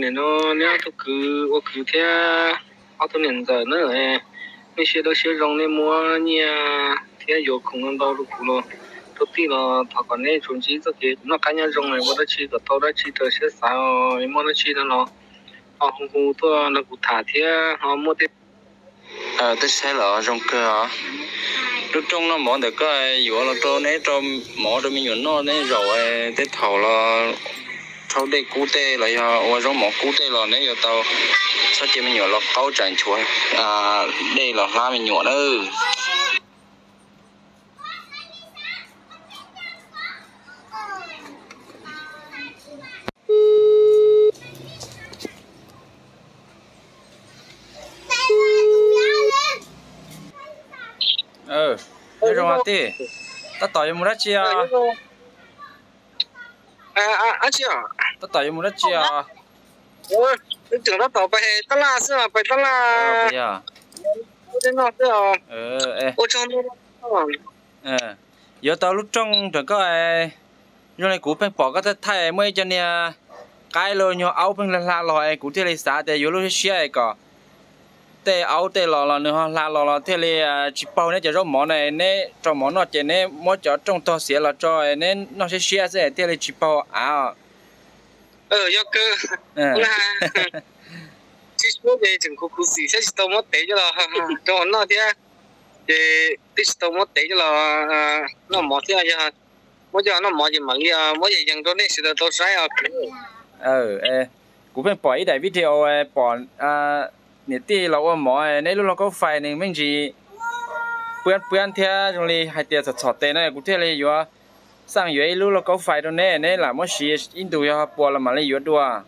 nên nó nếu tôi cứ ô cứ thế ở tôi nên giờ nữa mấy xe đó xe rong nên mua nhà thế giờ không ăn đâu được luôn. Tôi tin là thằng con này chúng chỉ cho cái nó cá nhân rong này mua đó chỉ có tao đó chỉ tôi sẽ sao mua nó chỉ đó nó họ không không tôi nó cũng thả thế họ mua thế ờ tôi sẽ là rong cơ à lúc trong nó mỏ được cái vừa là cho nấy cho mỏ cho mình nó nấy. Rồi cái thầu là thầu đây cú tê là ya ở trong mỏ cú tê là nấy giờ tao sao chỉ mình nhuận là câu tràn chuối à đây là la mình nhuận đó. Ờ rồi tí ta tỏi cho mua đất chia à à à chị à ta tỏi cho mua đất chia ôi tôi tưởng nó tàu bay tao là sao bay tao ờ là bây giờ thế nào thế à ờ ê. Ô trong ờ giờ tao lúc trong được có ai rồi này cú phèn bỏ cái thay mới cho nè. Cái lô nhau áo phèn là lò cú thế này sao để giờ lúc xia cả tê áo tê lò lò nữa la lò lò thế này chỉ bao này chỉ cho món này nè cho món nó chỉ nè mỗi cho trong to xía là cho nè nó sẽ xia sẽ thế này chỉ bao à. Ờ do cơ. Ừ là chỉ số về chừng khu khu xì sẽ tao mất tế cho là cho nó thế thì tí tao mất tế cho là nó mất thế à mỗi giờ nó mất gì mà đi à mỗi giờ dần cho nên sẽ tao sai à ờ cú phèn bỏ ý đại video bỏ à nè tí là ôm mỏ nè lúc nó có phải nè mình chỉ bữa bữa ăn theo trong li hai tiệt sọt sọt tên này cũng thế này vừa sang vừa lúc nó có phải đâu nè nè là mỗi gì in đồ ya bỏ là mà lấy vừa đua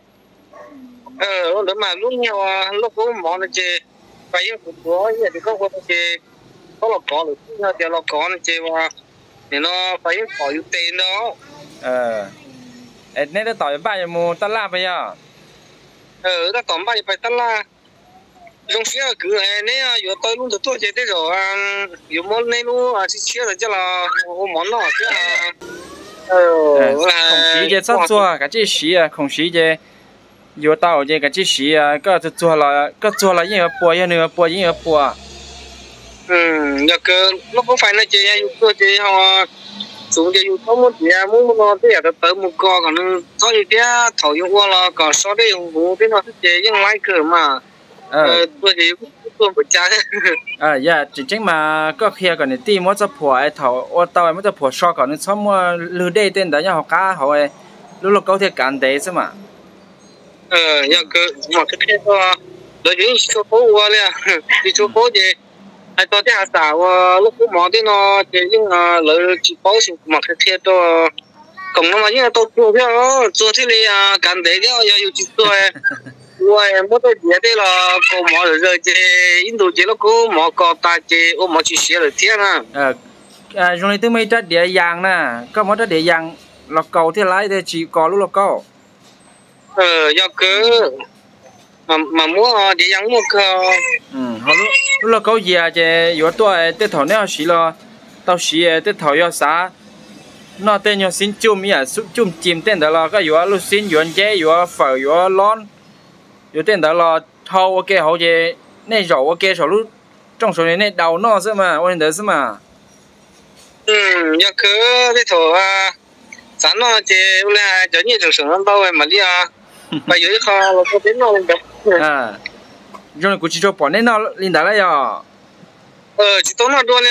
ờ lúc mà lúc nhau à lúc có món nó chơi phải những cuộc đó vậy thì có có chơi có là có được nhưng mà là có nó chơi mà. Thì nó phải có ưu tiên đó. Ờ. Ê nè nó tỏi ba giờ mua ta la bây giờ. Ờ nó tóm bao nhiêu phải tắt là dùng xe cứ hè à, yo tới luôn tôi chơi thế rồi à, yo à, món này luôn à chỉ chia là chắc là món nó chứ à. Ờ, ờ, không khí chơi sao chua cái à, chỉ xí à không khí chơi yo tao chơi cái chỉ xí à cái tôi chua là cái chua là gì mà bùa gì nữa bùa gì mà bùa. Ừ giờ cứ nó không phải là chơi tôi chơi họ xuống chơi có một nhà muốn nó thế là tới một co còn nó so như thế thầu dùng qua là còn so đấy dùng vũ thế nó chơi những lái cửa mà. Ờ. Ờ, tôi thấy tôi một trái à ờ, dạ chính chính mà có khi còn đi mỗi chấp phù ai thầu ô tàu ai mỗi chấp phù sọ còn nên xóm lừa đây tên đó nhà họ cá họ ấy. Lúc lúc câu thì cản đấy chứ mà? Ờ nhà cứ dạ, mà cái thế đó đó chỉ số phố qua nè đi chỗ phố gì ai tôi thấy sao lúc cũng mò đi nó chỉ những lời chỉ phố mà cái thế đó cũng nó mà những tôi chưa biết đó chưa thế là cản đấy chứ giờ yêu chỉ tôi ngoài mỗi cái gì đấy là có mỏ rồi chứ Indo chỉ là có mỏ có ta chứ ô mỏ chỉ xé được thiên à. À à trong này tôi mấy trái địa vàng nè có mỗi trái địa vàng lọc cầu thì lái thì chỉ có luôn lọc cầu. Ờ do cứ mà mà mua ờ, địa vàng mua cầu ừ họ lúc lúc lọc cầu gì à chứ vừa tôi tôi thầu nào xí lo tao xí tôi thầu yo sa, nó tên yo xin chung à, chum ya chung chim tên đó là cái yo lúc xin yo chế yo phở yo lon. vừa tên đó là thâu ok hậu chế này rau ok rồi lúc trong số này này đầu nó chứ mà ôn đấy chứ mà 嗯，要个这头啊，咱那这我俩叫你正生到位嘛的啊，把有一下我这边弄的， à rồi cũng chỉ cho bọn nên nó linh đại lại à 呃，就到那多了，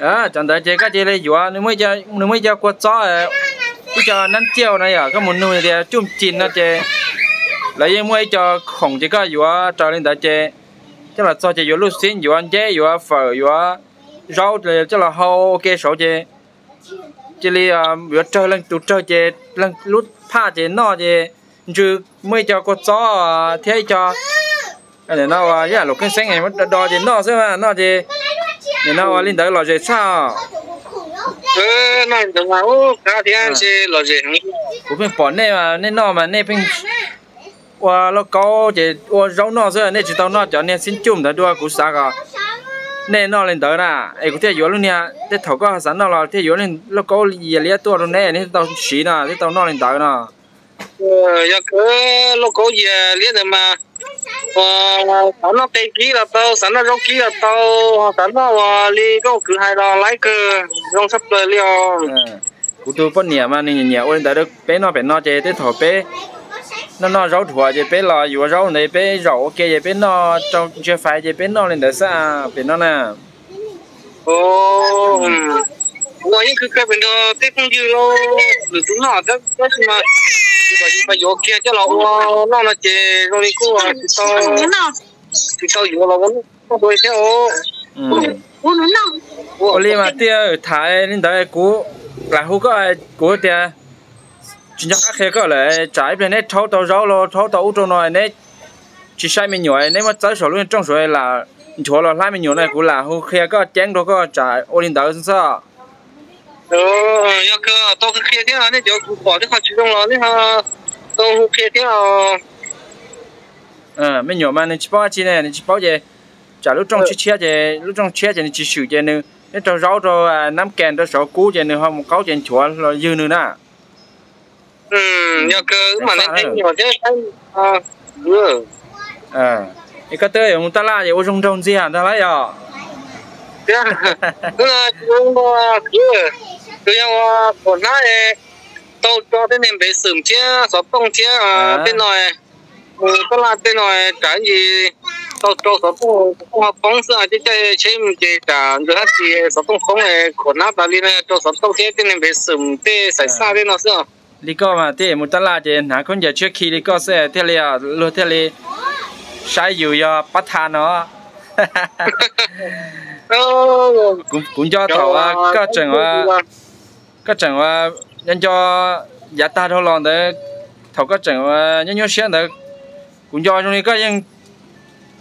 à chẳng đợi chơi cái chơi này vừa nếu mới chơi nếu mới chơi qua gió à bây giờ nắng chiều này à có một nuôi thì chung chín nó chơi lấy em mua cho không chỉ có vừa cho lên đại chế chắc là cho chỉ vừa lúc xin vừa ăn chế vừa phở vừa rau thì chắc là hầu kê số chế chỉ li vừa chơi lần tụt chơi chế lần lúc pha chế nọ chế chứ mới cho có chó à, thế cho. Để nó à, dạ, giờ lúc cái sáng ngày mất đo chế nọ xem mà nọ chế để nó à, linh tới lò chế sao? Ừ nó đừng ngấu cá thì ăn chế gì, chế cũng phải bỏ nè mà nè nọ mà nè bên qua nó có qua rau nó rồi nên chỉ tao nó cho nên xin chung đó đua của sao cả nên nó lên tới nè. Ấy cũng thế yếu luôn nha. Thế thầu có sẵn nó là thế yếu lên. Nó có gì liền tua rồi nè nên tao xí nè. Thế tao nó lên tới nè. Ờ giờ cứ lúc có gì được mà. Ờ sản nó tây ký là tao sản nó rau ký là tao sản nó li có cứ hai đó lấy cơ rong sắp tới liền cú tu phân nhà mà nên nhà ôn đã được. Bé nó bé nó chơi tới thổ bé nó nó rau thua thì bé là vừa rau này bé rau kia thì bé nó trong chưa phải thì bé nó lên để xa bé nó nè. Ô ngoài những cái cái bên đó cái công ty lo được chúng nó đó đó mà bởi vì phải vô kia cho nó nó là chè rồi đi cua thì tao thì tao vô là vẫn có đôi xe ô ô liên mà tia thái lên tới cú là hú có ai cú tia? Chúng ta khi có lại trái bên này thâu tàu rau lo thâu tàu trong này này chỉ sai mình nhỏ này mà trái số luôn trong số là chỗ là hai mình nhỏ này cũng là hôm khi có chén đó có trái ô linh đạo sao? Ờ ya cơ tao cứ kia thế nào này giờ bỏ cái khoản chủ động rồi này ha. Tao kia thế nào ờ mình nhỏ mà nên chỉ bảo chi này nên chỉ bảo gì chả lúc trong chỉ chia gì lúc trong gì nên chỉ sử gì nữa. Nên cho rau cho năm kèn cho số cũ gì nữa không có chuyện chúa là dư nữa nè ừ ya cơ mà nên thấy nhỏ thế à ừ. Ờ cái tới ông ta la gì ô trong trong gì hả? Ta lấy à? Thế à cứ chúng cứ cứ nhau còn nãy tôi cho tên em bị sườn chia sọt tông chia tên này có là tên này cái gì? Tôi cho sọt tông không phóng sự chứ chơi chơi mình chơi cả rồi hết thì sọt tông không này còn nãy ta này cho sọt tông chia tên em bị sườn tên sai sai tên nó sao lý có mà thế một tala thì nãy con giờ trước khi lý có sẽ thế là luôn thế là sai dù do bắt than nó. Cũng cũng cho thầu các trường các trường nhân cho giá ta thôi lòng để thầu các trường nhân nhân xe để cũng cho trong này các nhân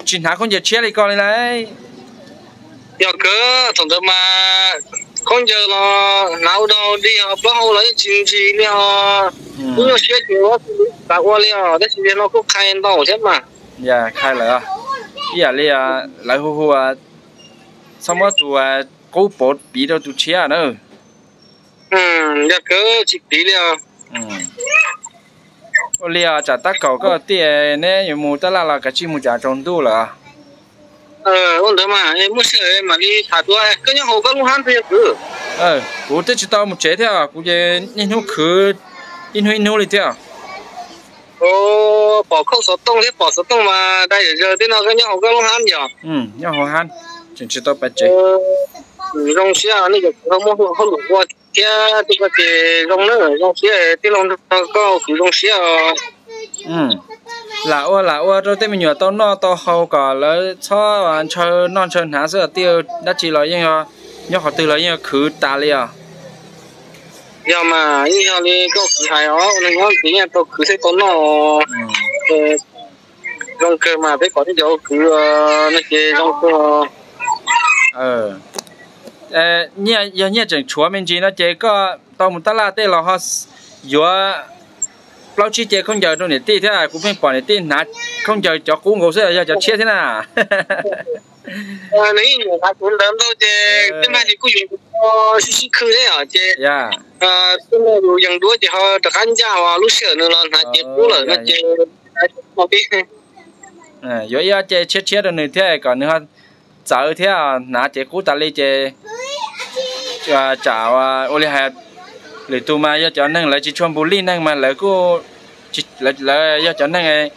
chính hạ không giờ chia đi con này giờ cứ thằng đó mà không giờ là nào đâu đi học bao lâu lấy chính trị đi họ cũng có xe nhiều tại qua đi họ đấy thì nó có khai đâu chứ mà. Dạ khai lại à bây giờ đi à lại hu hu à xong rồi tụ à cố bộ bị đâu tụ chia nữa ừ giờ cứ chỉ tí liền ừ. Ô lia chả ta cầu cái tiền nè nhiều mua ta là là cái chi mua trả trồng tu là ờ ổn đấy mà. Em mua sữa mà đi thả đuôi cái nhà hồ có luôn han thì cứ. Ờ cụ tới chỉ tao một chế theo cụ về nhìn hú khứ nhìn hú nhìn hú đi theo ô bỏ khâu số tông thế bỏ số tông mà đây giờ thế nào cái nhà hồ có luôn han nhỉ? Ừ nhà hồ han chỉ chỉ tao bắt chế. Rong xia này cái không mua không đủ qua. Kia thì có thể rong nữa rong xia thì rong có cứ rong xia ừ. Là ô là ô rồi tên mình nhớ tao nó tao hậu cả là cho anh chơi non chơi hả sợ tiêu đã chỉ là như nhớ họ từ là như khứ ta liền giờ mà như thế này có kỳ hài ó nên nó chỉ là tôi cứ thấy con nó rong cơ mà thấy có cái chỗ cứ nó chỉ rong cơ. Ờ. Ờ nhẹ giờ nhẹ chẳng chúa mình chỉ nó chỉ có tao một ta la tên là họ vừa bao chi chế không giờ trong này tí thế à cũng phải bỏ này tí nát. Không giờ cho cú ngủ sẽ giờ chia thế nào? Ờ nếu như ta cũng đỡ đâu chế cái mà thì cũng dùng xí xí khứ đấy à chế dạ. Ờ cái mà dùng đũa thì họ được ăn ra hoặc lúc sửa nữa là nó chế cú là nó chế một cái ờ giờ giờ chế chia chia được nữa thế còn nữa giờ thế à? Nát chế cú ta lấy chế à chào à ô li hai lấy tu mà giờ cho nên là chỉ chọn bù li năng mà lại cô chỉ là là giờ cho nên cái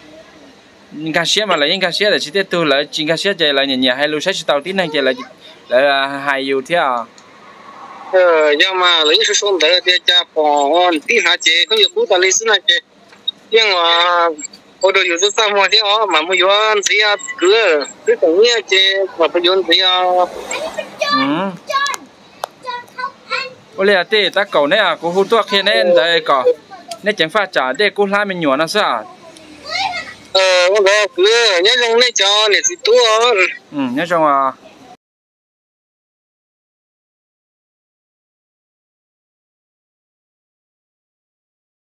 những cái xe mà lại những cái xe là chỉ tiếp tu lại những cái xe chạy lại nhà nhà hay lưu sẽ tàu tí năng chạy lại là hay nhiều thế à? Ờ nhưng mà lấy số số đỡ để cho bỏ tí hả chị? Không được ta lấy số này chị. Nhưng mà ô đồ dùng sao mà thế ó mà mua yuan gì à cứ cứ tổng như chị mà phải yuan gì à ừ ô lẽ tê ta cầu nè cô hút thuốc khi nè đây có nè chẳng phát trả để cô lại mình nhuận nó sao ờ ô đồ cứ nhớ trong này cho này thì tua. Ừ nhớ trong à